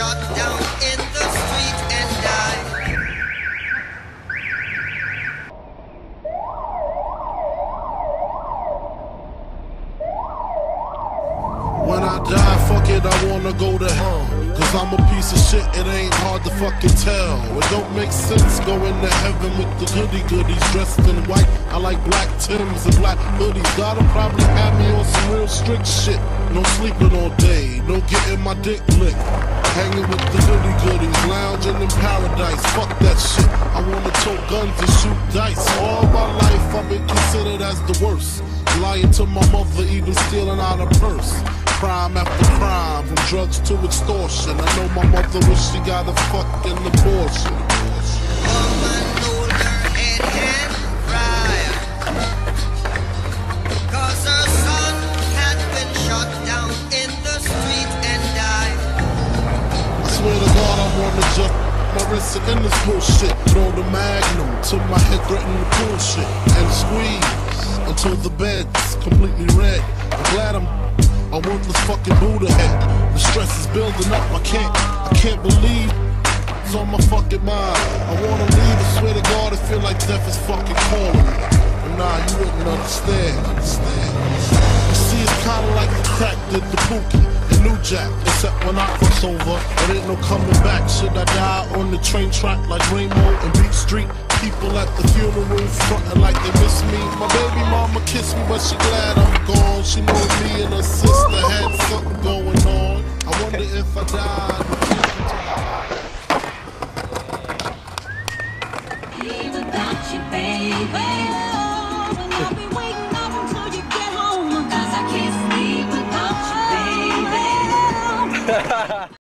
shut down it, I wanna go to hell. Cause I'm a piece of shit, it ain't hard to fucking tell. It don't make sense going to heaven with the goody goodies dressed in white. I like black Tims and black hoodies. God'll probably have me on some real strict shit. No sleeping all day, no getting my dick licked. Hanging with the goody goodies, lounging in paradise. Fuck that shit. I wanna tote guns and shoot dice. All considered as the worst. Lying to my mother, even stealing out a purse. Crime after crime, from drugs to extortion. I know my mother wish she got a fucking abortion. Woman older head can cry. Cause her son had been shot down in the street and died. I swear to God, I wanna just my wrist in this bullshit. Throw the magnum to my head, threaten the bullshit, and squeeze until the bed's completely red. I'm glad I'm a worthless fucking Buddha head. The stress is building up. I can't, I can't believe it's on my fucking mind. I wanna leave. I swear to God, I feel like death is fucking calling me. But nah, you wouldn't understand. Understand? You see, it's kinda like the crack did the pookie New Jack. Except when I cross over, there ain't no coming back. Should I die the train track like Rainbow and Beat Street? People at the funeral frontin' like they miss me. My baby mama kissed me, but she glad I'm gone. She know me and her sister had something going on. I wonder if I died. Without you, baby.